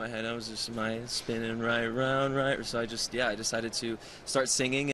My head, I was just my spinning right round, right. So I just, yeah, I decided to start singing.